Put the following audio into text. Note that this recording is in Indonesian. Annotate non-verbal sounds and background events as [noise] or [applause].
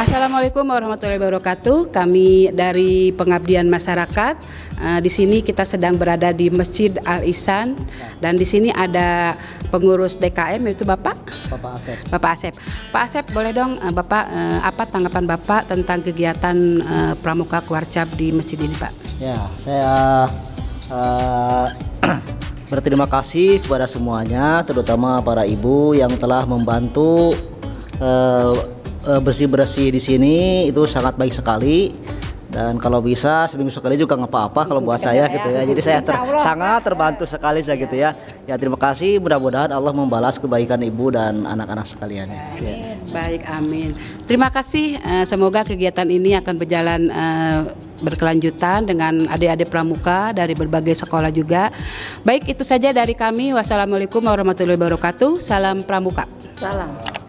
Assalamualaikum warahmatullahi wabarakatuh. Kami dari Pengabdian Masyarakat. Uh, di sini kita sedang berada di Masjid Al Ihsan dan di sini ada pengurus DKM yaitu Bapak Bapak Asep. Bapak Asep. Pak Asep boleh dong uh, Bapak uh, apa tanggapan Bapak tentang kegiatan Pramuka Kuarcap di masjid ini, Pak? Ya, saya uh, [clears throat] berterima kasih kepada semuanya, terutama para ibu yang telah membantu uh, Eh, bersih-bersih di sini itu sangat baik sekali. Dan kalau bisa seminggu sekali juga nggak apa-apa kalau buat saya gitu ya. Jadi saya ter, sangat terbantu sekali saya gitu ya. Ya terima kasih. Mudah-mudahan Allah membalas kebaikan ibu dan anak-anak sekalian. Ya. baik amin. Terima kasih. Eh, semoga kegiatan ini akan berjalan eh, berkelanjutan dengan adik-adik pramuka dari berbagai sekolah juga. Baik itu saja dari kami. Wassalamualaikum warahmatullahi wabarakatuh. Salam pramuka. Salam